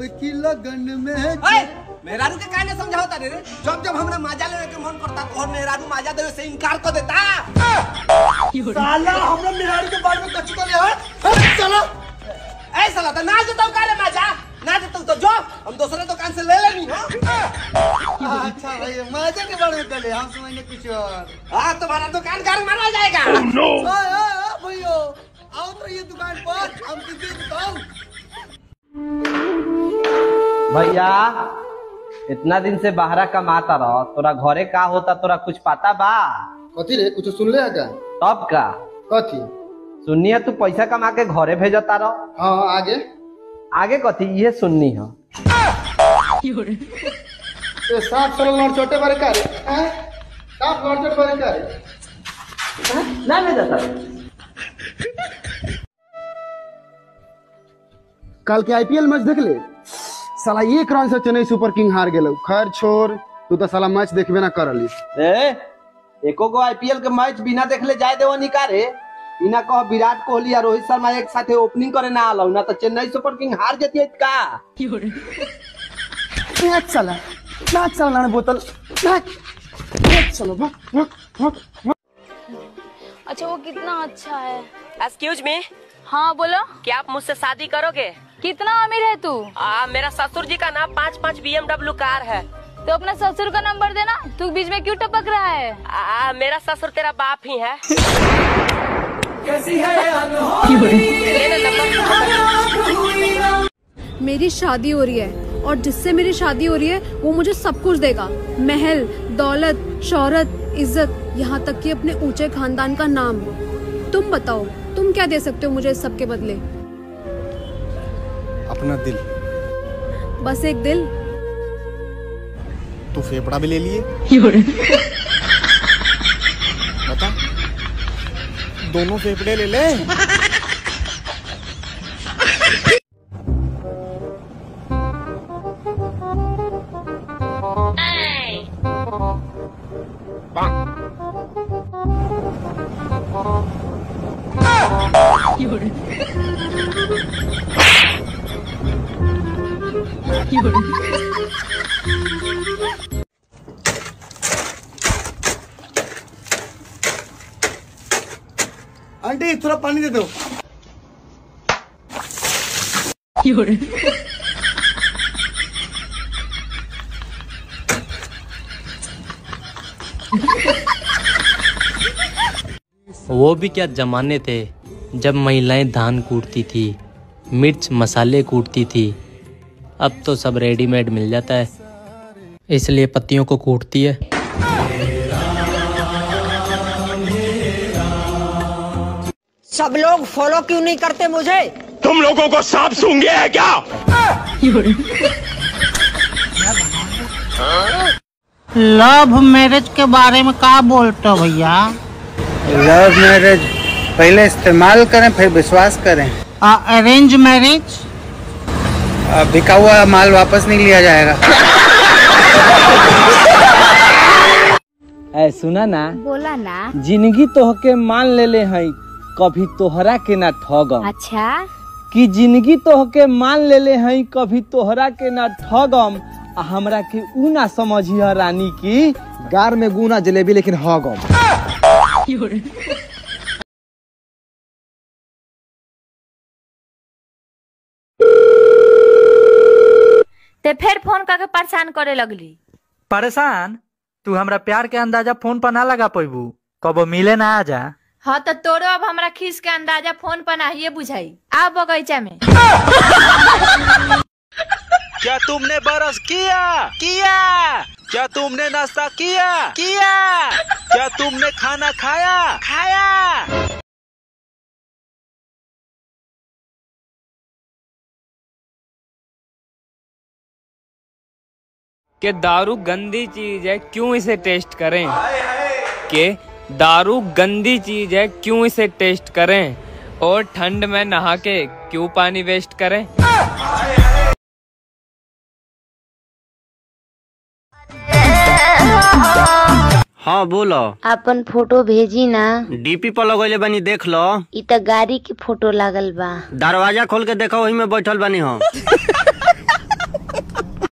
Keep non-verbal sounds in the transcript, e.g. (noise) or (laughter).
आपकी लगन में मेहरारू के काहे समझावता रे रे? जब जब हमरा माजा लेने के मन करता तो और मेहरारू माजा देवे से इनकार कर देता। साला हमरा मेहरारू के बारे में कच्ची ले है? चलो। ऐ साला तो ना देता काले माजा। ना देता तो जो हम दूसरे दुकान से ले लेनी हाँ? अच्छा भाई मज़ा के बारे में कले हम समझने कुछ और। हाँ तुम्हारा दुकान घर मारा जाएगा। ओए ओए भैया आओ तो ये दुकान पर हम किसी बताओ भैया इतना दिन से बाहरा कमाता रहो। तोरा घरे का होता तोरा कुछ पता बा? कथी रे? कुछ सुन ले का तब का? कथी? सुनिए तू पैसा कमा के घरे भेजता रहो। हाँ आगे? आगे कथी? ये सुननी हो। ए साफ़ सरल लड़ छोटे बारे का रे? हैं? साफ़ छोटे बारे का रे? ना भेजता कल के आईपीएल मैच देख ले। साला एक रन से चेन्नई सुपर किंग हार गेलो। खैर छोड़ तू तो साला मैच देखबे ना करली। ए एको गो आईपीएल के मैच बिना देखले जाए देव निकारे इना कह विराट कोहली और रोहित शर्मा एक साथे ओपनिंग करे ना आलो ना तो चेन्नई सुपर किंग हार जती का? नाच साला नाच साला ना बोतल नाच नाच चलो भाग भाग भाग अच्छा वो कितना अच्छा है। एक्सक्यूज मी हाँ बोलो। क्या आप मुझसे शादी करोगे? कितना अमीर है तू? आ, मेरा ससुर जी का नाम पाँच पाँच बी कार है। तो अपना ससुर का नंबर देना तू बीच में क्यों टपक रहा है? आ, मेरा ससुर तेरा बाप ही है। मेरी शादी हो रही है और जिससे मेरी शादी हो रही है वो मुझे सब कुछ देगा। महल दौलत शोहरत इज़्ज़त यहाँ तक कि अपने ऊँचे खानदान का नाम। तुम बताओ तुम क्या दे सकते हो मुझे इस सब के बदले? अपना दिल बस एक दिल तू फेफड़ा भी ले लिए बता दोनों फेफड़े ले ले आंटी थोड़ा पानी दे दो वो भी क्या जमाने थे जब महिलाएँ धान कूटती थी, मिर्च मसाले कूटती थी। अब तो सब रेडीमेड मिल जाता है। इसलिए पत्तियों को कूटती है। सब लोग फॉलो क्यों नहीं करते मुझे? तुम लोगों को सांप सूंघ गया है क्या? लव मैरिज के बारे में का बोलते हो भैया? लव मैरिज पहले इस्तेमाल करें फिर विश्वास करें। अरेंज मैरिज बिका हुआ माल वापस नहीं लिया जाएगा। ए सुना ना? बोला ना। ज़िंदगी तोहके मान ले ले हई कभी तोहरा के ना ठग अच्छा। कि ज़िंदगी तोहके मान ले ले हई कभी तोहरा के ना ठगम। आ हमरा के ऊ ना समझिह रानी की गार में गुना जलेबी लेकिन हगम। (laughs) ते फिर फ़ोन करके परेशान करे लगली। परेशान? तू हमरा प्यार के अंदाज़ा फ़ोन पर ना लगा पैबू कबो मिले ना आ जा हाँ तो तोरो अब हमरा खीस के अंदाज़ा फ़ोन पर ना ये बुझाई। आ बगीचा में। क्या तुमने बरस किया? किया? क्या तुमने नाश्ता किया? किया? क्या तुमने खाना खाया? खाया? कि दारू गंदी चीज़ है क्यों इसे टेस्ट करें? कि दारू गंदी चीज़ है क्यों इसे टेस्ट करें? और ठंड में नहा के क्यों पानी वेस्ट करें? हाँ बोलो। अपन फ़ोटो भेजी ना। डीपी पर लगैले बानी देख लो। इ गाड़ी के फ़ोटो लागल बा। दरवाज़ा खोल के देखो वही में बैठल बनी हम। (laughs)